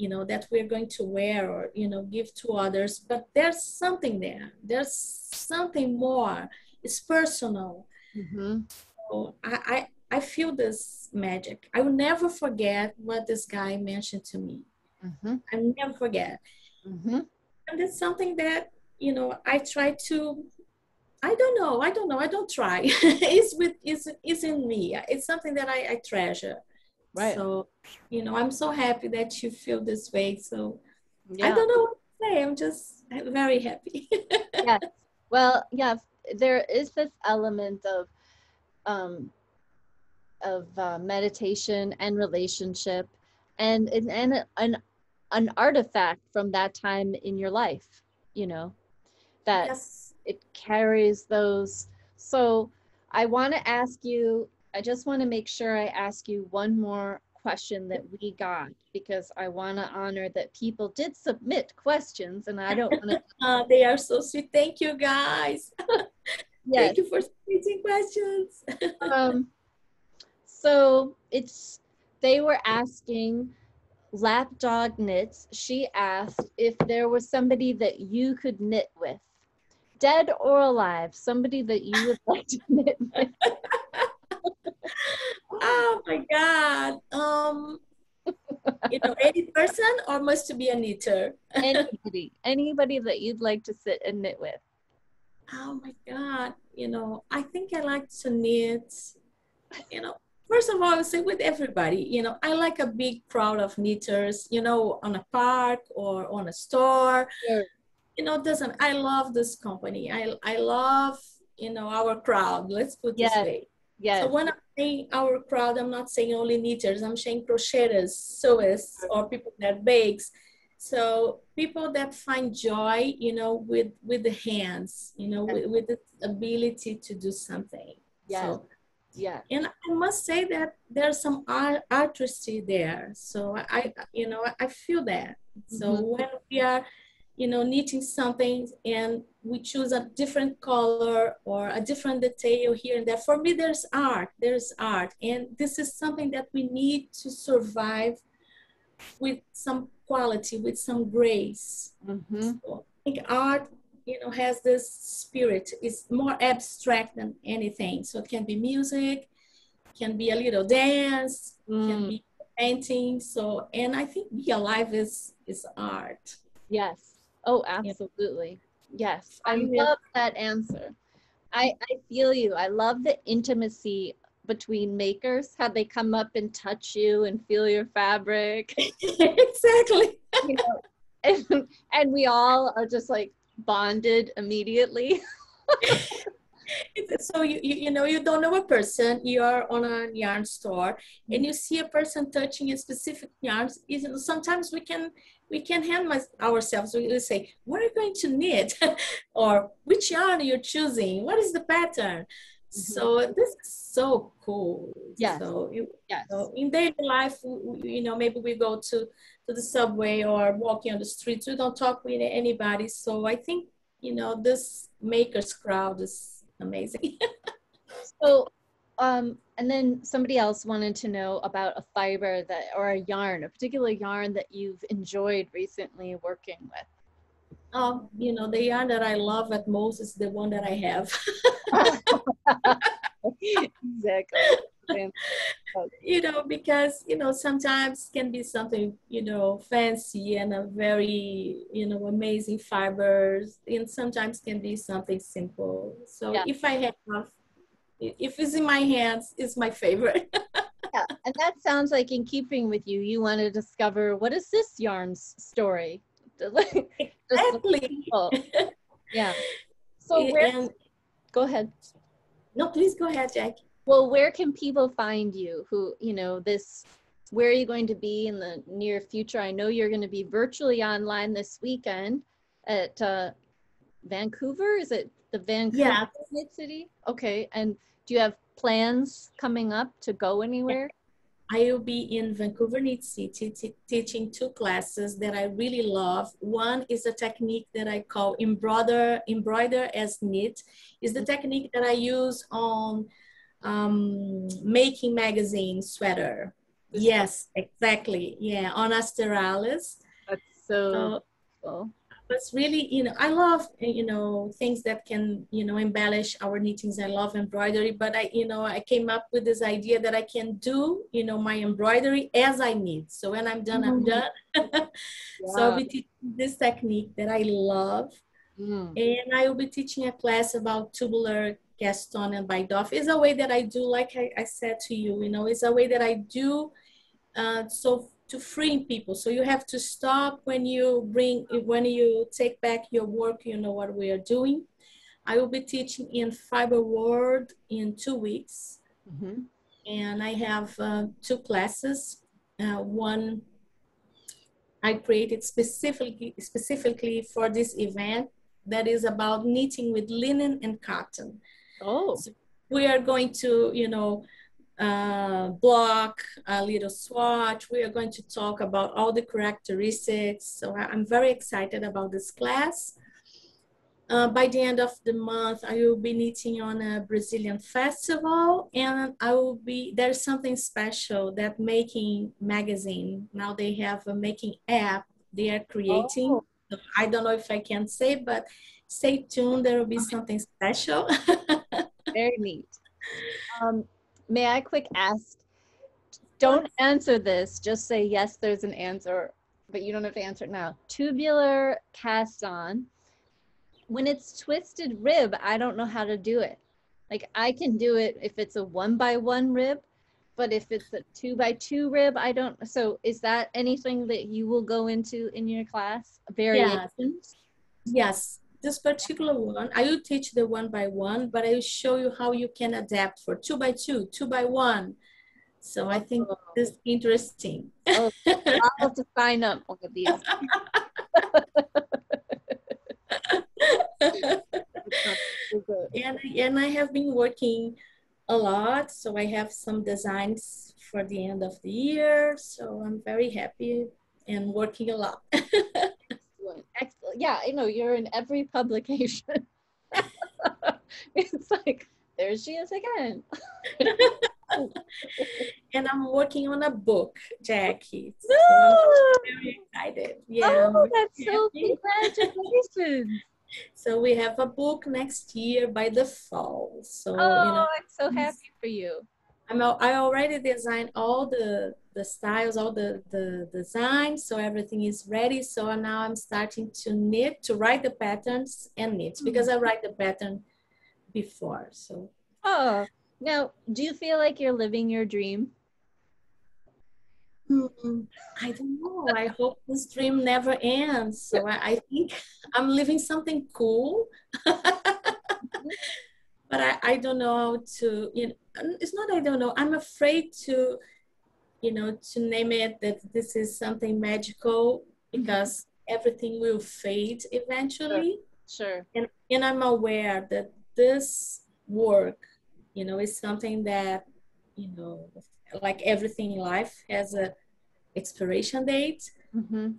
you know that we're going to wear or you know give to others but there's something there there's something more it's personal mm-hmm. so I, I i feel this magic i will never forget what this guy mentioned to me mm-hmm. i never forget mm-hmm. and it's something that you know i try to I don't know. I don't know. I don't try. it's with it's, it's in me. It's something that I, I treasure. Right. So, you know, I'm so happy that you feel this way. So yeah. I don't know what to say. I'm just very happy. yes. Well, yeah, there is this element of um of uh, meditation and relationship and and an an artifact from that time in your life, you know, that yes. it carries those. So I want to ask you I just want to make sure I ask you one more question that we got because I want to honor that people did submit questions and I don't want to. uh, they are so sweet. Thank you, guys. yes. Thank you for submitting questions. um, so it's, they were asking Lapdog Knits. She asked if there was somebody that you could knit with, dead or alive, somebody that you would like to knit with oh my god. Um you know any person or must to be a knitter? Anybody. Anybody that you'd like to sit and knit with. Oh my god. You know i think i like to knit you know first of all i would say with everybody. You know i like a big crowd of knitters you know on a park or on a store. Sure. you know doesn't i love this company. I i love you know our crowd. Let's put yes. this way Yes. So when I'm saying our crowd, I'm not saying only knitters, I'm saying crocheters, sewers, or people that bakes. So people that find joy, you know, with with the hands, you know, with, with the ability to do something. Yeah. So, yeah. And I must say that there's some art, artistry there. So I, you know, I feel that. So mm-hmm. when we are you know, knitting something and we choose a different color or a different detail here and there. For me, there's art, there's art. And this is something that we need to survive with some quality, with some grace. Mm-hmm. So I think art, you know, has this spirit. It's more abstract than anything. So it can be music, can be a little dance, mm. can be painting. So, and I think be alive is, is art. Yes. Oh, absolutely. Yes. I love that answer. I, I feel you. I love the intimacy between makers, how they come up and touch you and feel your fabric. exactly. you know, and, and we all are just like bonded immediately. so you, you, you know you don't know a person you're on a yarn store and mm-hmm. you see a person touching a specific yarns sometimes we can we can hand ourselves. We will say what are you going to knit? Or which yarn you're choosing? What is the pattern? Mm-hmm. so this is so cool. Yeah so, you, yes. so in daily life you know maybe we go to to the subway or walking on the streets. We don't talk with anybody. So i think you know this makers crowd is amazing. so, um, and then somebody else wanted to know about a fiber that, or a yarn, a particular yarn that you've enjoyed recently working with. Um, you know, the yarn that I love at most is the one that I have. exactly. you know, because, you know, sometimes can be something, you know, fancy and a very, you know, amazing fibers, and sometimes can be something simple. So yeah. if I have, if it's in my hands, it's my favorite. yeah, and that sounds like in keeping with you, you want to discover what is this yarn's story? exactly. yeah. So where, and, go ahead. No, please go ahead, Jackie. Well, where can people find you who, you know, this, where are you going to be in the near future? I know you're going to be virtually online this weekend at uh, Vancouver. Is it the Vancouver yeah. City? Okay. And do you have plans coming up to go anywhere? I will be in Vancouver Knit City teaching two classes that I really love. One is a technique that I call embroider, embroider as knit. Is the technique that I use on um, making magazine sweater. Yes, exactly. Yeah, on Asterales. That's so, so cool it's really you know i love you know things that can you know embellish our knittings i love embroidery. But i you know i came up with this idea that i can do you know my embroidery as i need so when i'm done i'm mm-hmm. done. So i'll be teaching this technique that i love. Mm. and i will be teaching a class about tubular cast on and bind off is a way that i do like I, I said to you you know it's a way that i do uh, so to freeing people. So you have to stop when you bring, when you take back your work, you know what we are doing. I will be teaching in Fiber World in two weeks. Mm-hmm. And I have uh, two classes. Uh, one I created specifically, specifically for this event that is about knitting with linen and cotton. Oh. So we are going to, you know, uh, block, a little swatch. We are going to talk about all the characteristics. So I'm very excited about this class. Uh, by the end of the month, I will be knitting on a Brazilian festival and I will be, there's something special that Making Magazine, now they have a Making app they are creating. Oh. I don't know if I can say, but stay tuned, there will be something special. Very neat. Um, may I quick ask? Don't answer this. Just say yes. There's an answer, but you don't have to answer it now. Tubular cast on. When it's twisted rib, I don't know how to do it. Like I can do it if it's a one by one rib, but if it's a two by two rib, I don't. So is that anything that you will go into in your class? Variations. Yes this particular one, I will teach the one by one, but I will show you how you can adapt for two by two, two by one. So I think oh. this is interesting. Oh, I'll have to sign up one of these. and, and I have been working a lot, so I have some designs for the end of the year. So I'm very happy and working a lot. excellent. Excellent. Yeah, I know you're in every publication. it's like there she is again. and I'm working on a book, Jackie. So I'm very excited. Yeah. Oh, that's so congratulations. So we have a book next year by the fall. So oh, you know, oh, I'm so happy for you. I'm I already designed all the the styles, all the the designs, so everything is ready. So now I'm starting to knit, to write the patterns and knit mm-hmm. because I write the pattern before. So oh, now do you feel like you're living your dream? Hmm, I don't know. I hope this dream never ends. So I, I think I'm living something cool. but I, I don't know how to, you know, it's not I don't know. I'm afraid to, you know, to name it that this is something magical because mm-hmm. everything will fade eventually. Sure. sure. And and I'm aware that this work, you know, is something that, you know, like everything in life has a expiration date. Mm-hmm.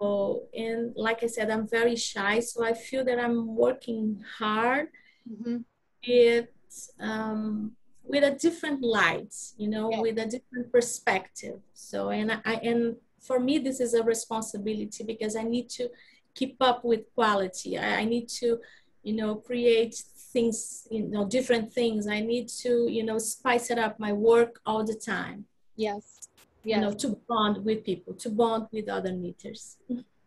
So, and like I said, I'm very shy, so I feel that I'm working hard. Mm-hmm. It um, with a different light, you know, yeah. with a different perspective. So, and I, and for me, this is a responsibility because I need to keep up with quality. I, I need to, you know, create things, you know, different things. I need to, you know, spice it up my work all the time. Yes. Yes. You know, to bond with people, to bond with other knitters.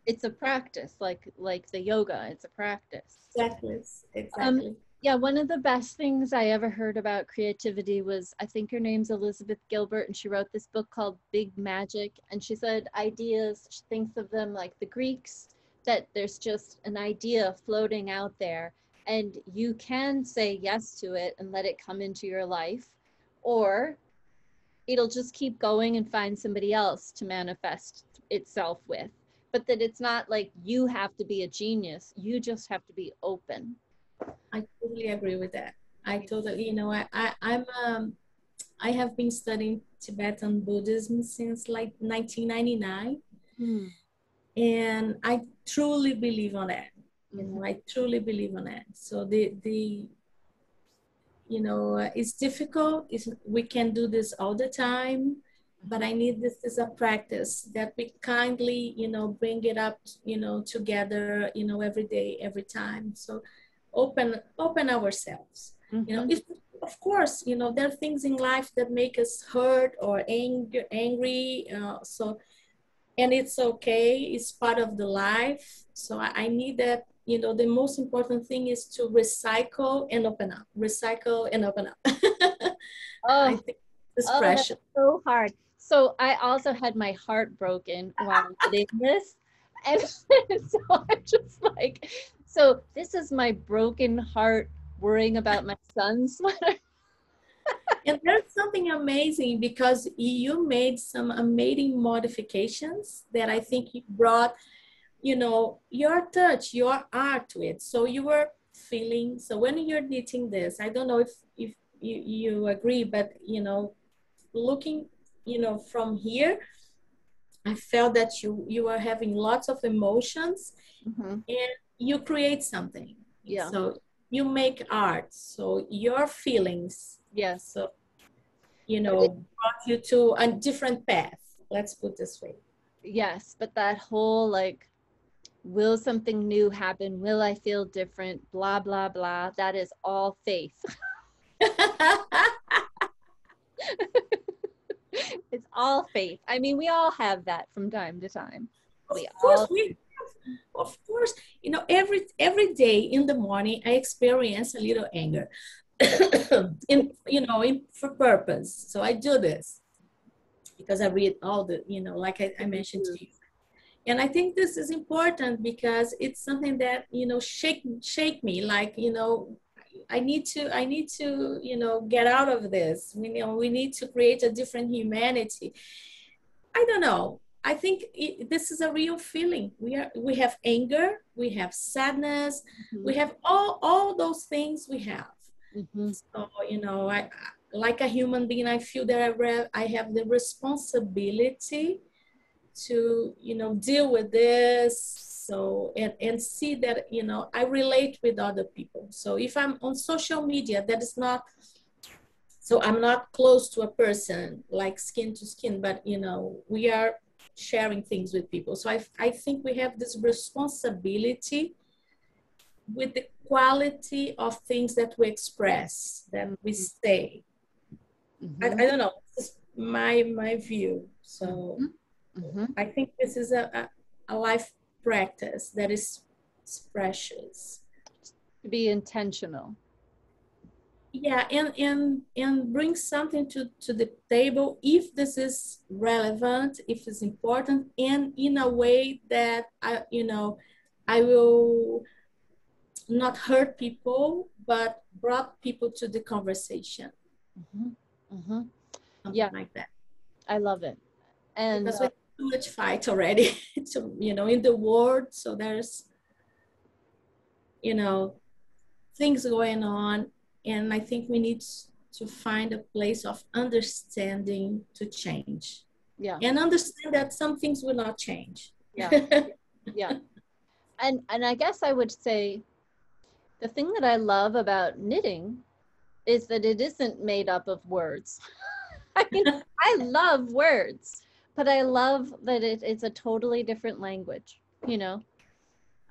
It's a practice, like like the yoga. It's a practice. Exactly. Exactly. Um, yeah, one of the best things I ever heard about creativity was I think her name's Elizabeth Gilbert, and she wrote this book called Big Magic. And she said ideas, she thinks of them like the Greeks, that there's just an idea floating out there, and you can say yes to it and let it come into your life, or it'll just keep going and find somebody else to manifest itself with. But that it's not like you have to be a genius, you just have to be open I totally agree with that. I totally, you know, I, I I'm um, I have been studying Tibetan Buddhism since like 1999, hmm. and I truly believe on that. You know, I truly believe on that. So the the you know it's difficult. It's, we can do this all the time, but I need this as a practice that we kindly you know bring it up you know together you know every day every time. So open open ourselves. Mm-hmm. you know mm-hmm. if, of course you know there are things in life that make us hurt or angry angry uh, so and it's okay it's part of the life. So I, I, need that you know the most important thing is to recycle and open up recycle and open up. Oh, I think it's oh, precious so hard. So i also had my heart broken while doing this. And so i'm just like so this is my broken heart worrying about my son's sweater. and there's something amazing because you made some amazing modifications that I think you brought, you know, your touch, your art to it. So you were feeling, so when you're knitting this, I don't know if, if you, you agree, but, you know, looking, you know, from here, I felt that you, you were having lots of emotions mm-hmm. and you create something. Yeah. So you make art. So your feelings yes. so you know brought you to a different path. Let's put this way. Yes but that whole like will something new happen? Will i feel different? Blah blah blah. That is all faith. It's all faith. I mean we all have that from time to time. We of course all we of course, you know, every every day in the morning I experience a little anger. in you know, in for purpose. So I do this because I read all the, you know, like I, I mentioned to mm-hmm. you. And I think this is important because it's something that, you know, shake shake me like, you know, I need to I need to, you know, get out of this. We you know we need to create a different humanity. I don't know. I think it, this is a real feeling. We are we have anger, we have sadness, mm-hmm. we have all all those things we have. Mm-hmm. So you know, I like a human being, I feel that I re- I have the responsibility to you know deal with this. So and and see that you know I relate with other people. So if I'm on social media, that is not so i'm not close to a person like skin to skin but you know we are sharing things with people. So I, I think we have this responsibility with the quality of things that we express, that we mm-hmm. say. Mm-hmm. I, I, don't know, this is my, my view. So mm-hmm. mm-hmm. I think this is a, a, a life practice that is precious. To be intentional yeah and and and bring something to to the table if this is relevant if it's important and in a way that i you know i will not hurt people but brought people to the conversation mm-hmm. Mm-hmm. yeah like that i love it and because uh, too much fight already so you know in the world so there's you know things going on and I think we need to find a place of understanding to change. Yeah. And understand that some things will not change. Yeah. yeah. And and I guess I would say the thing that I love about knitting is that it isn't made up of words. I mean, I love words, but I love that it, it's a totally different language, you know?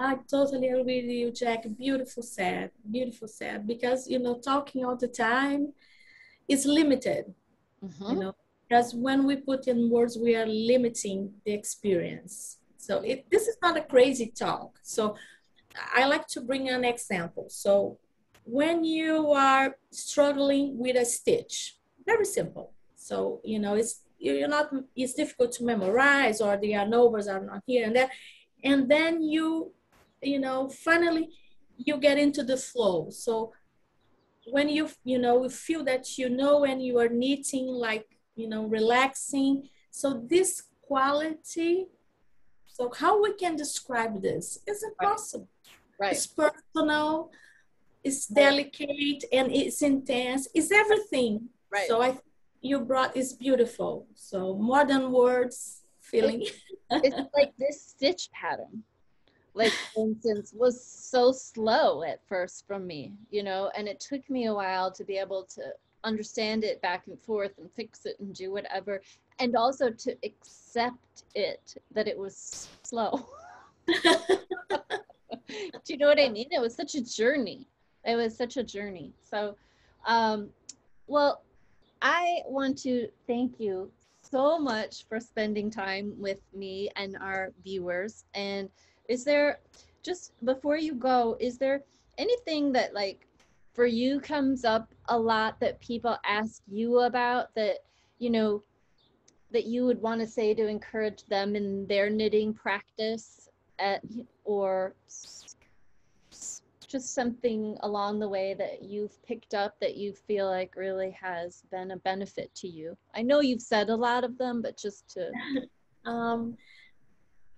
I totally agree with you, Jack. Beautiful said, beautiful said. Because you know, talking all the time is limited. Mm-hmm. You know, because when we put in words, we are limiting the experience. So it, this is not a crazy talk. So I like to bring an example. So when you are struggling with a stitch, very simple. So you know, it's you're not. It's difficult to memorize, or the numbers are not here and there, and then you, you know, finally you get into the flow. So when you you know you feel that you know when you are knitting like you know relaxing. So this quality so how we can describe this? Is impossible. Right. it's personal it's delicate and it's intense. It's everything. Right. So i you brought is beautiful. So more than words feeling. It's like this stitch pattern like for instance was so slow at first from me you know and it took me a while to be able to understand it back and forth and fix it and do whatever and also to accept it that it was slow. Do you know what i mean? It was such a journey. It was such a journey. So um well i want to thank you so much for spending time with me and our viewers and is there just before you go is there anything that like for you comes up a lot that people ask you about that you know that you would want to say to encourage them in their knitting practice at, or just something along the way that you've picked up that you feel like really has been a benefit to you? I know you've said a lot of them but just to um,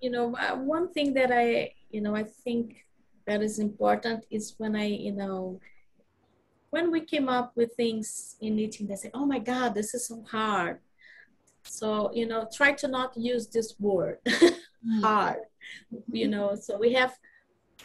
you know, uh, one thing that I, you know, I think that is important is when I, you know, when we came up with things in knitting, they say, oh my God, this is so hard. So, you know, try to not use this word, mm. hard, you know, so we have,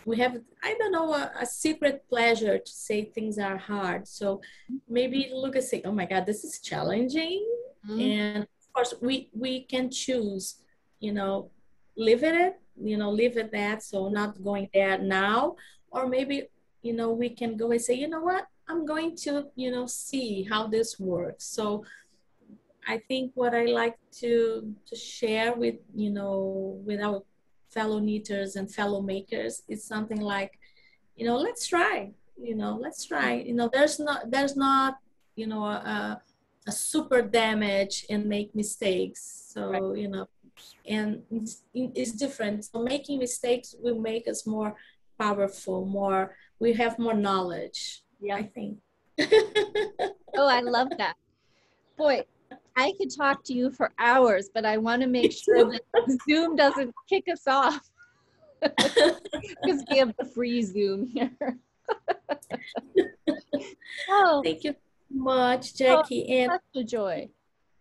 we have, I don't know, a, a, secret pleasure to say things are hard. So maybe look and say, oh my God, this is challenging. Mm. And of course we, we can choose, you know, leave it you know leave it that so not going there now. Or maybe you know we can go and say you know what? I'm going to you know see how this works. So i think what i like to to share with you know with our fellow knitters and fellow makers is something like you know let's try you know let's try. You know there's not there's not you know a, a super damage and make mistakes. So right. you know and it's, it's different. So making mistakes will make us more powerful, more, we have more knowledge, yeah. I think. oh, I love that. Boy, I could talk to you for hours, but I want to make sure that Zoom doesn't kick us off because we have the free Zoom here. oh, thank you so much, Jackie. Oh, and such a joy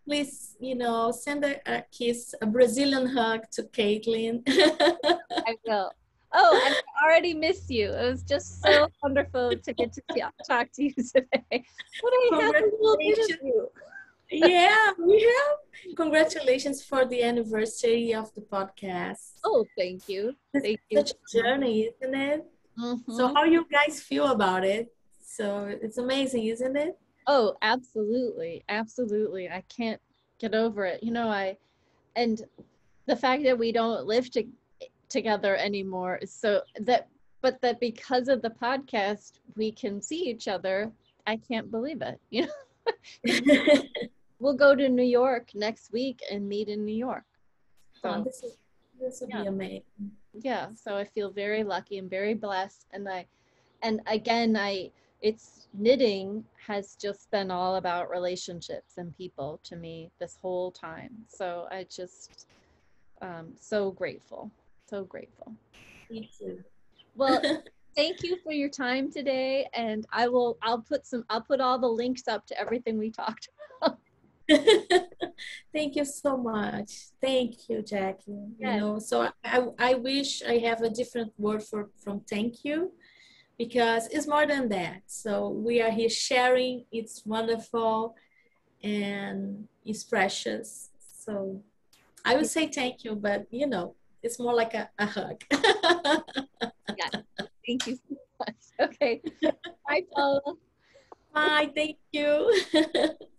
please, you know, send a, a kiss, a Brazilian hug to Caitlin. I will. Oh, and I already miss you. It was just so wonderful to get to talk to you today. What are you having a happy yeah, we have. Congratulations for the anniversary of the podcast. Oh, thank you. Thank you. Such a journey, isn't it? Mm-hmm. So, how you guys feel about it? So it's amazing, isn't it? Oh, absolutely. Absolutely. I can't get over it. You know, I, and the fact that we don't live to, together anymore is so that, but that because of the podcast, we can see each other. I can't believe it. You know, we'll go to New York next week and meet in New York. Oh, so, oh, this is, this will yeah. be amazing. Yeah. So I feel very lucky and very blessed. And I, and again, I, it's knitting has just been all about relationships and people to me this whole time. So I just um so grateful. So grateful. Too. Well, thank you for your time today and I will I'll put some I'll put all the links up to everything we talked about. thank you so much. Thank you, Jackie. Yes. You know, so I I wish I have a different word for from thank you because it's more than that. So we are here sharing. It's wonderful and it's precious. So I would say thank you, but you know, it's more like a, a hug. yeah. Thank you so much. Okay. Bye, Paula. Bye. Thank you.